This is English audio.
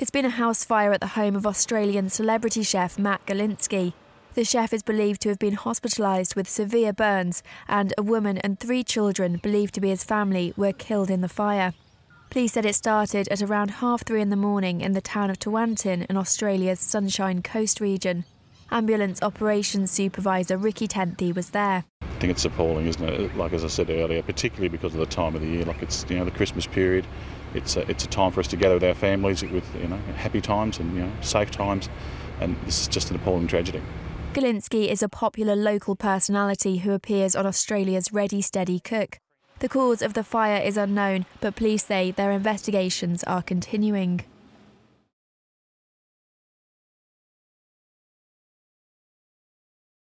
There's been a house fire at the home of Australian celebrity chef Matt Golinski. The chef is believed to have been hospitalised with severe burns, and a woman and three children, believed to be his family, were killed in the fire. Police said it started at around half three in the morning in the town of Tewantin in Australia's Sunshine Coast region. Ambulance operations supervisor Ricky Tenthey was there. I think it's appalling, isn't it? Like as I said earlier, particularly because of the time of the year. Like it's you know the Christmas period. It's a, it's a time for us to gather with our families with you know happy times and you know safe times, and this is just an appalling tragedy. Golinski is a popular local personality who appears on Australia's Ready Steady Cook. The cause of the fire is unknown, but police say their investigations are continuing.